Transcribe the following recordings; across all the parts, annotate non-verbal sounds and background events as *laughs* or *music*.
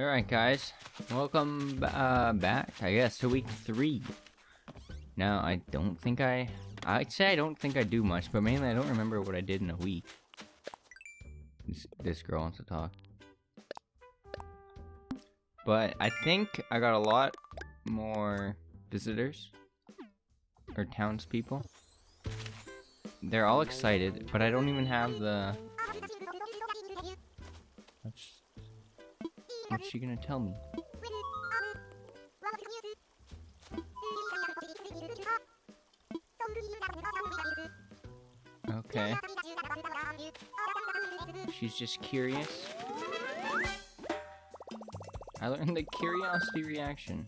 Alright guys, welcome uh, back, I guess, to week 3. Now, I don't think I... I'd say I don't think I do much, but mainly I don't remember what I did in a week. This, this girl wants to talk. But I think I got a lot more visitors. Or townspeople. They're all excited, but I don't even have the... what's she gonna tell me? Okay. She's just curious. I learned the curiosity reaction.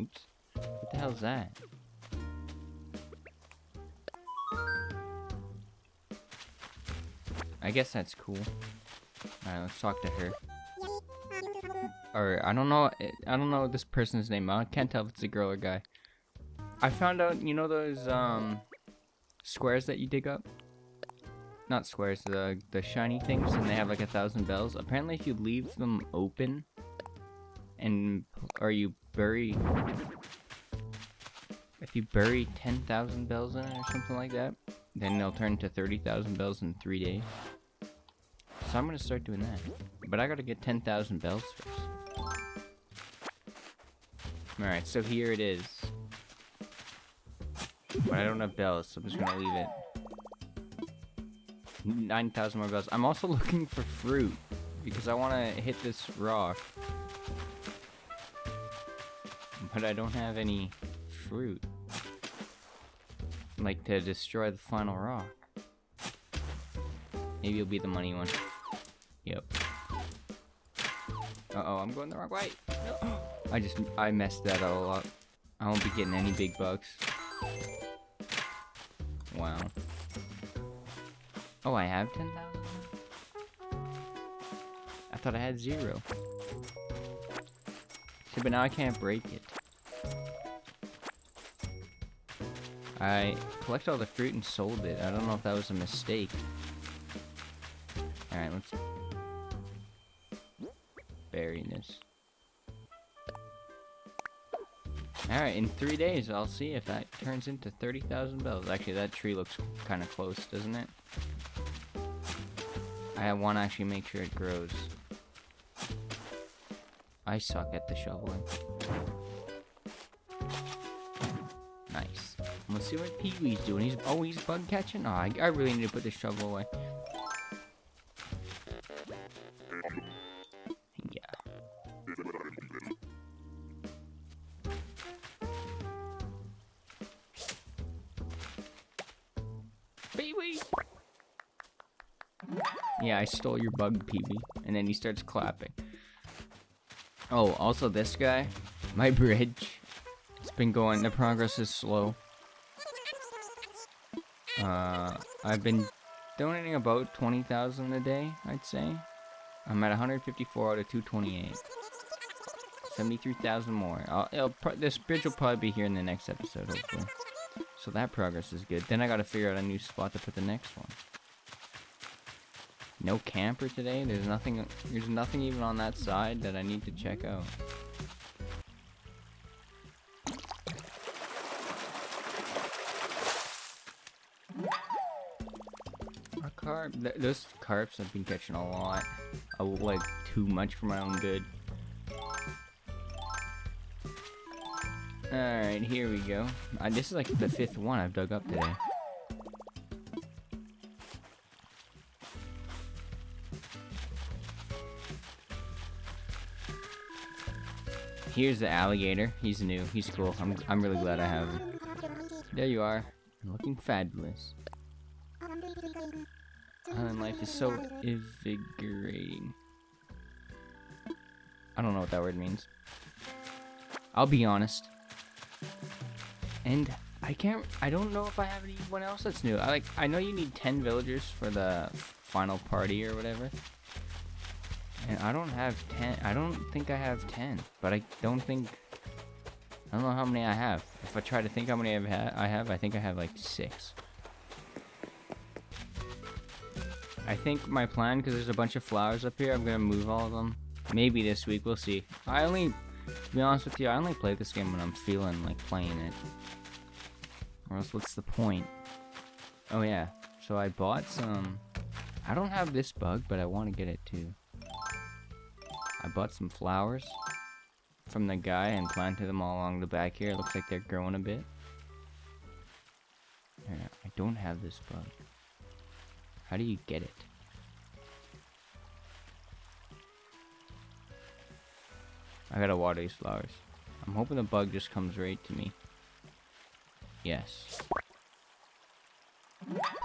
Oops. What the hell's that? I guess that's cool. Alright, let's talk to her. *laughs* Or, I don't know, I don't know this person's name. I can't tell if it's a girl or guy. I found out, you know those, um, squares that you dig up? Not squares, the, the shiny things, and they have like a thousand bells. Apparently if you leave them open, and, or you bury, if you bury 10,000 bells in it or something like that, then they'll turn to 30,000 bells in three days. So I'm gonna start doing that. But I gotta get 10,000 bells first. Alright, so here it is. But I don't have bells, so I'm just gonna leave it. 9,000 more bells. I'm also *laughs* looking for fruit. Because I want to hit this rock. But I don't have any fruit. Like to destroy the final rock. Maybe it'll be the money one. Yep. Uh-oh, I'm going the wrong way. No. *gasps* I just, I messed that a lot. I won't be getting any big bucks. Wow. Oh, I have 10,000? I thought I had zero. See, but now I can't break it. I collected all the fruit and sold it. I don't know if that was a mistake. Alright, let's this. Alright, in three days, I'll see if that turns into 30,000 bells. Actually, that tree looks kind of close, doesn't it? I want to actually make sure it grows. I suck at the shoveling. Nice. Let's see what Pee-wee's doing. He's oh, he's bug catching. Oh, I, I really need to put this shovel away. Yeah, I stole your bug, Peewee. And then he starts clapping. Oh, also this guy, *laughs* my bridge, it's been going, the progress is slow. Uh, I've been donating about 20,000 a day, I'd say. I'm at 154 out of 228. 73,000 more. I'll, this bridge will probably be here in the next episode, hopefully. So that progress is good. Then I gotta figure out a new spot to put the next one. No camper today? There's nothing there's nothing even on that side that I need to check out. Carp th those carps I've been catching a lot. I like too much for my own good. Alright, here we go. Uh, this is like the fifth one I've dug up today. Here's the alligator. He's new. He's cool. I'm, I'm really glad I have him. There you are. Looking fabulous. Island life is so invigorating. I don't know what that word means. I'll be honest. And I can't, I don't know if I have anyone else that's new. I like, I know you need 10 villagers for the final party or whatever. And I don't have 10. I don't think I have 10. But I don't think... I don't know how many I have. If I try to think how many I have, I think I have like 6. I think my plan, because there's a bunch of flowers up here, I'm gonna move all of them. Maybe this week, we'll see. I only, to be honest with you, I only play this game when I'm feeling like playing it. Or else what's the point? Oh yeah, so I bought some, I don't have this bug, but I want to get it too. I bought some flowers from the guy and planted them all along the back here. It looks like they're growing a bit. I don't have this bug. How do you get it? I gotta water these flowers. I'm hoping the bug just comes right to me. Yes.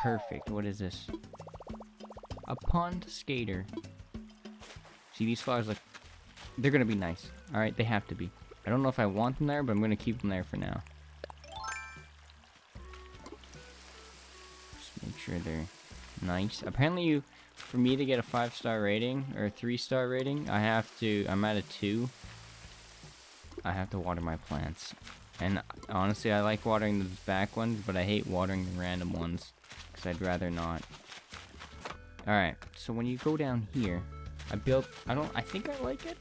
Perfect. What is this? A pond skater. See, these flowers look... They're gonna be nice. Alright, they have to be. I don't know if I want them there, but I'm gonna keep them there for now. Just make sure they're nice. Apparently you... For me to get a 5-star rating, or a 3-star rating, I have to... I'm at a 2. I have to water my plants. And honestly, I like watering the back ones, but I hate watering the random ones. Because I'd rather not. Alright, so when you go down here, I built, I don't, I think I like it.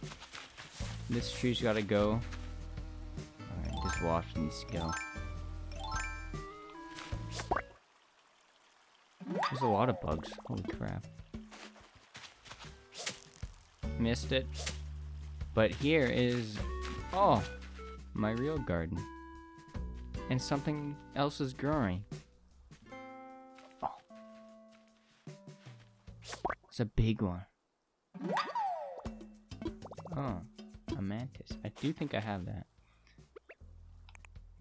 This tree's gotta go. Alright, wasp needs to go. There's a lot of bugs, holy crap. Missed it. But here is, oh, my real garden. And something else is growing. Oh. It's a big one. Oh, a mantis. I do think I have that.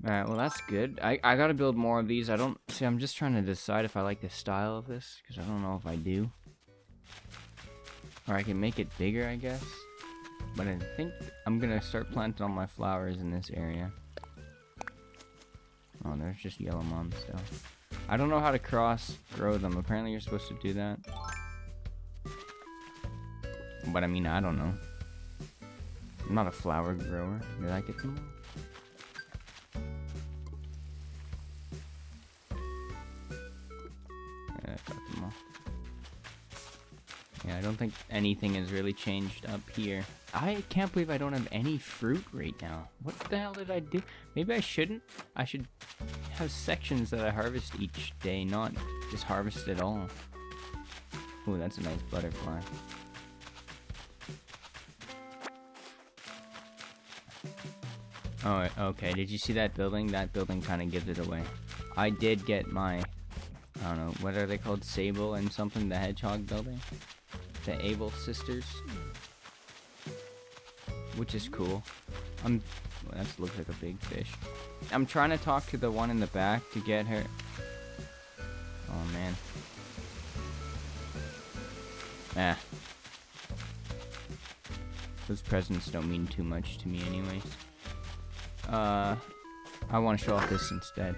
Alright, well that's good. I, I gotta build more of these. I don't... See, I'm just trying to decide if I like the style of this, because I don't know if I do. Or I can make it bigger, I guess. But I think I'm gonna start planting all my flowers in this area. Oh, there's just yellow mums still. I don't know how to cross grow them. Apparently you're supposed to do that. But I mean, I don't know. I'm not a flower grower. Did I get them Yeah, I don't think anything has really changed up here. I can't believe I don't have any fruit right now. What the hell did I do? Maybe I shouldn't. I should have sections that I harvest each day, not just harvest it all. Oh, that's a nice butterfly. Oh, okay. Did you see that building? That building kind of gives it away. I did get my, I don't know, what are they called? Sable and something, the hedgehog building? The Able sisters? Which is cool. I'm, well, that looks like a big fish. I'm trying to talk to the one in the back to get her. Oh man. Ah. Those presents don't mean too much to me anyways. Uh, I want to show off this instead.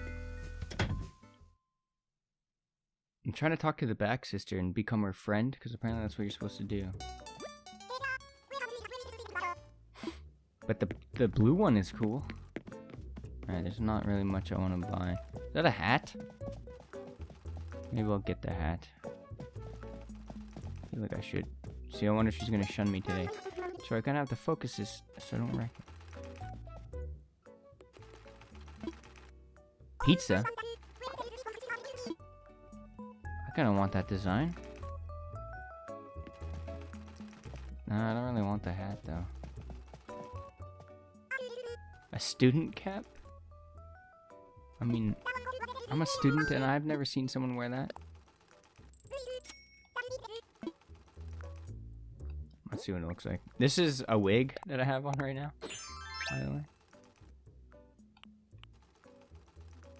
I'm trying to talk to the back sister and become her friend, because apparently that's what you're supposed to do. *laughs* But the the blue one is cool. Alright, there's not really much I want to buy. Is that a hat? Maybe I'll get the hat. I feel like I should. See, I wonder if she's gonna shun me today. So I kind of have to focus this so I don't wreck it. Pizza? Kind of want that design. Nah, I don't really want the hat though. A student cap? I mean, I'm a student and I've never seen someone wear that. Let's see what it looks like. This is a wig that I have on right now, by the way.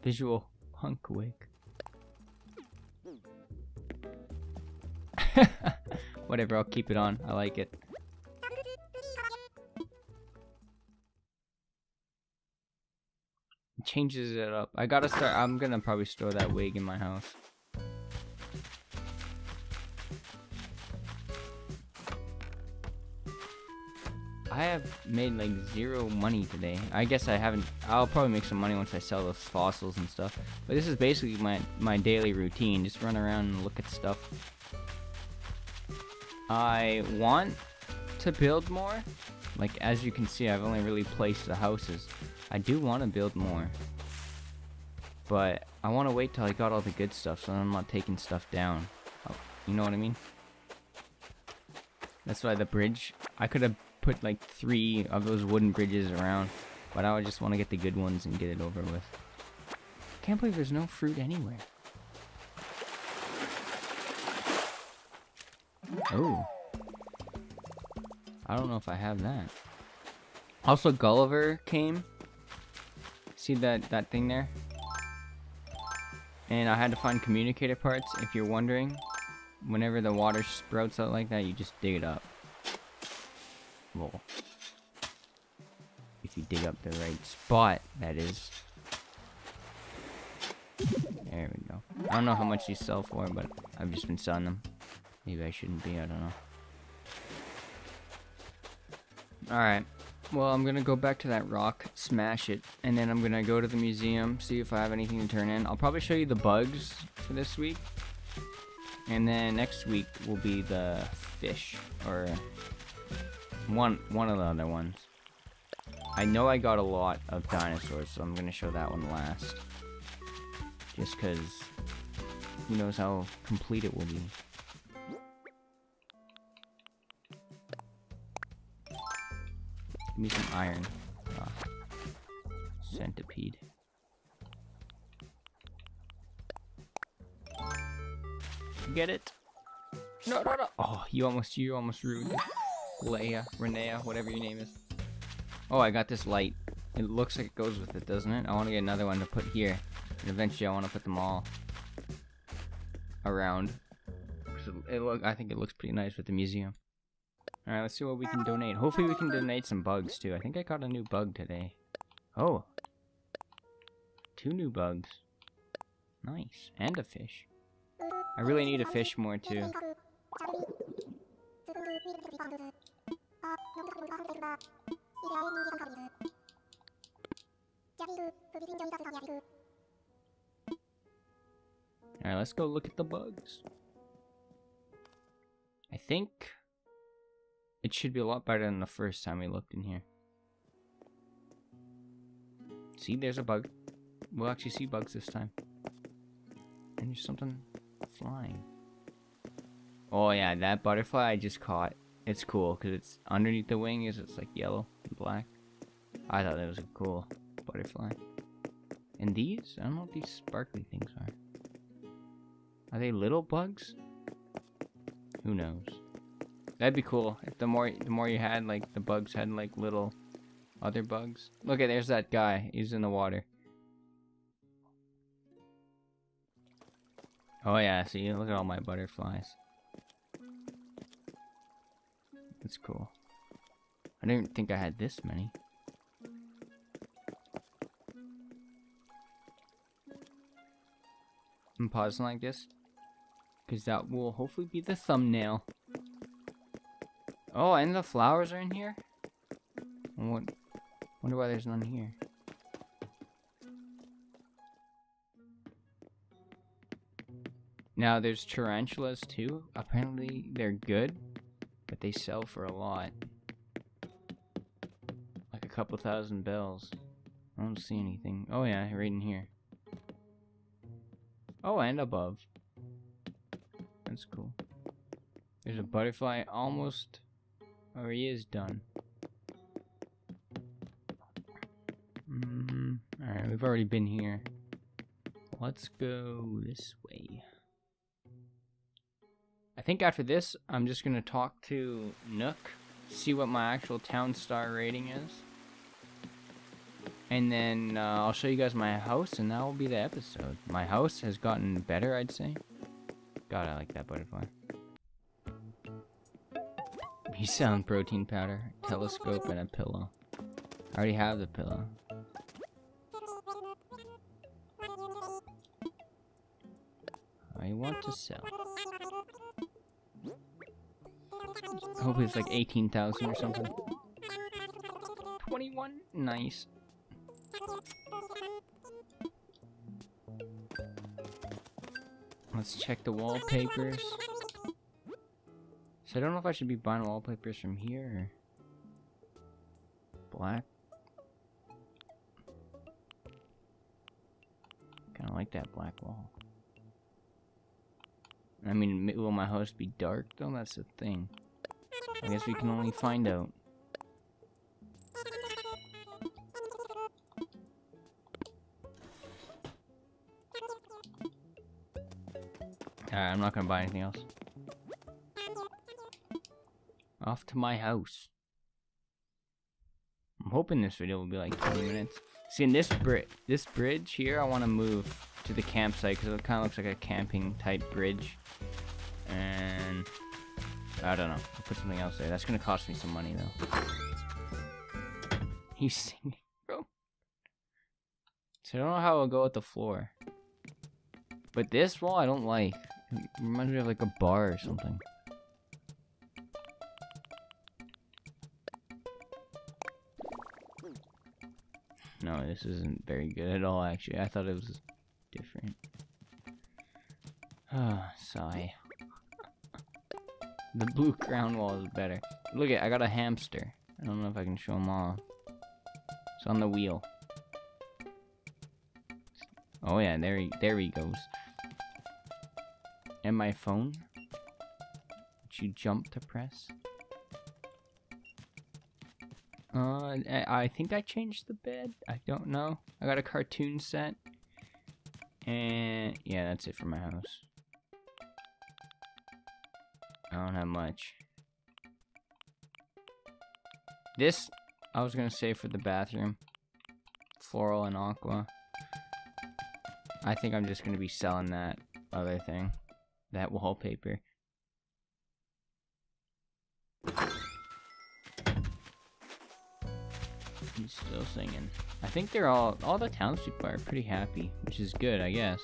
Visual punk wig. Whatever, I'll keep it on. I like it. Changes it up. I gotta start. I'm gonna probably store that wig in my house. I have made like zero money today. I guess I haven't. I'll probably make some money once I sell those fossils and stuff. But this is basically my my daily routine. Just run around and look at stuff. I want to build more. Like, as you can see, I've only really placed the houses. I do want to build more. But I want to wait till I got all the good stuff so I'm not taking stuff down. Oh, you know what I mean? That's why the bridge, I could have put like three of those wooden bridges around. But I just want to get the good ones and get it over with. Can't believe there's no fruit anywhere. Oh. I don't know if I have that. Also, Gulliver came. See that, that thing there? And I had to find communicator parts, if you're wondering. Whenever the water sprouts out like that, you just dig it up. Well, if you dig up the right spot, that is. There we go. I don't know how much these sell for, but I've just been selling them. Maybe I shouldn't be, I don't know. Alright. Well, I'm gonna go back to that rock, smash it, and then I'm gonna go to the museum, see if I have anything to turn in. I'll probably show you the bugs for this week. And then next week will be the fish, or one one of the other ones. I know I got a lot of dinosaurs, so I'm gonna show that one last. Just cause who knows how complete it will be. Give me some iron. Ah. Centipede. Get it? No, no, no. Oh, you almost, you almost ruined it. Leia, Renea, whatever your name is. Oh, I got this light. It looks like it goes with it, doesn't it? I want to get another one to put here. And eventually I want to put them all around. It look, I think it looks pretty nice with the museum. Alright, let's see what we can donate. Hopefully we can donate some bugs too. I think I got a new bug today. Oh. Two new bugs. Nice. And a fish. I really need a fish more too. Alright, let's go look at the bugs. I think it should be a lot better than the first time we looked in here. See, there's a bug. We'll actually see bugs this time. And there's something flying. Oh yeah, that butterfly I just caught. It's cool because it's underneath the wing is it's like yellow and black. I thought that was a cool butterfly. And these? I don't know what these sparkly things are. Are they little bugs? Who knows? That'd be cool if the more the more you had like the bugs had like little other bugs. Look at there's that guy. He's in the water. Oh yeah, see look at all my butterflies. That's cool. I didn't think I had this many. I'm pausing like this because that will hopefully be the thumbnail. Oh, and the flowers are in here? What? Wonder why there's none here. Now, there's tarantulas too. Apparently, they're good, but they sell for a lot. Like a couple thousand bells. I don't see anything. Oh yeah, right in here. Oh, and above. That's cool. There's a butterfly almost Oh, he is done. Mm. Alright, we've already been here. Let's go this way. I think after this, I'm just going to talk to Nook, see what my actual town star rating is. And then uh, I'll show you guys my house, and that will be the episode. My house has gotten better, I'd say. God, I like that butterfly. You sound protein powder, telescope, and a pillow. I already have the pillow. I want to sell. Hopefully it's like 18,000 or something. 21? Nice. Let's check the wallpapers. So I don't know if I should be buying wallpapers from here black. Kind of like that black wall. I mean, will my house be dark though? That's the thing. I guess we can only find out. Alright, I'm not gonna buy anything else. Off to my house. I'm hoping this video will be like 20 minutes. See, in this bri this bridge here, I want to move to the campsite because it kind of looks like a camping type bridge. And I don't know. I'll put something else there. That's gonna cost me some money though. *laughs* He's singing, bro. So I don't know how it'll go with the floor. But this wall I don't like. It reminds me of like a bar or something. No, this isn't very good at all, actually. I thought it was different. Ah, sigh. the blue crown wall is better. Look at, I got a hamster. I don't know if I can show him off. It's on the wheel. Oh yeah, there he, there he goes. And my phone? Did you jump to press? Uh, I think I changed the bed. I don't know. I got a cartoon set. And yeah, that's it for my house. I don't have much. This, I was gonna say for the bathroom. Floral and aqua. I think I'm just gonna be selling that other thing. That wallpaper. He's still singing. I think they're all, all the townspeople are pretty happy, which is good, I guess.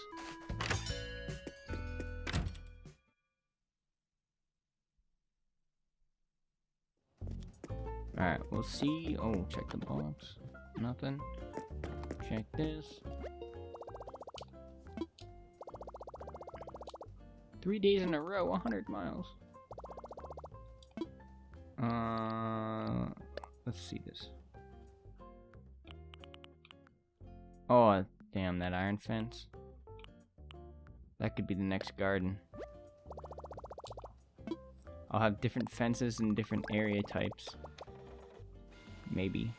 Alright, we'll see. Oh, check the box. Nothing. Check this. Three days in a row, 100 miles. Uh, let's see this. Oh, damn, that iron fence. That could be the next garden. I'll have different fences and different area types. Maybe.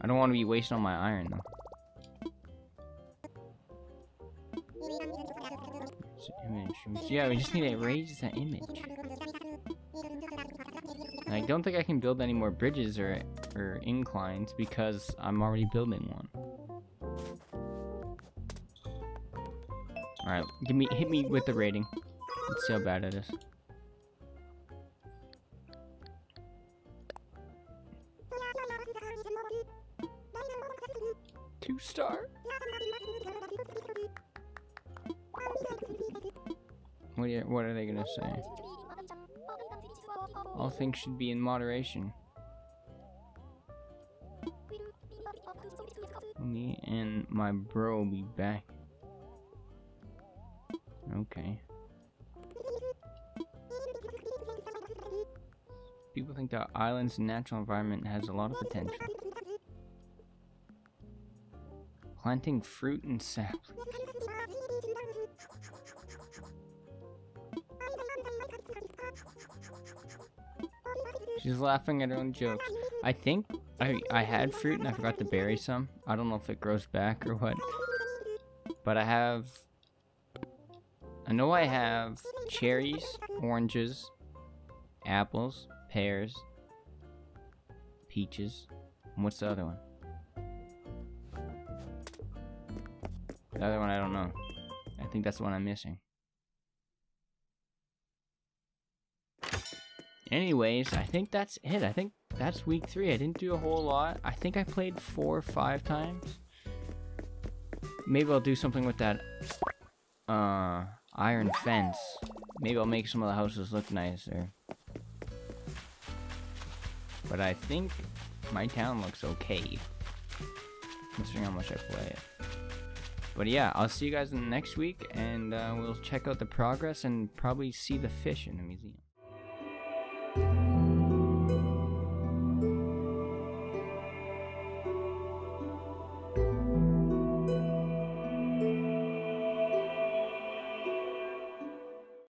I don't want to be wasting all my iron, though. Yeah, we just need to raise that image. I don't think I can build any more bridges or, or inclines because I'm already building one. Alright, give me hit me with the rating. Let's see how bad it is. Two star. What are, what are they gonna say? All things should be in moderation. Me and my bro will be back. Okay. People think the island's natural environment has a lot of potential. Planting fruit and saplings. She's laughing at her own jokes. I think I, I had fruit and I forgot to bury some. I don't know if it grows back or what. But I have I know I have cherries, oranges, apples, pears, peaches. And what's the other one? The other one I don't know. I think that's the one I'm missing. Anyways, I think that's it. I think that's week three. I didn't do a whole lot. I think I played four or five times. Maybe I'll do something with that uh iron fence. Maybe I'll make some of the houses look nicer. But I think my town looks okay. Considering how much I play it. But yeah, I'll see you guys in the next week, and uh, we'll check out the progress and probably see the fish in the museum.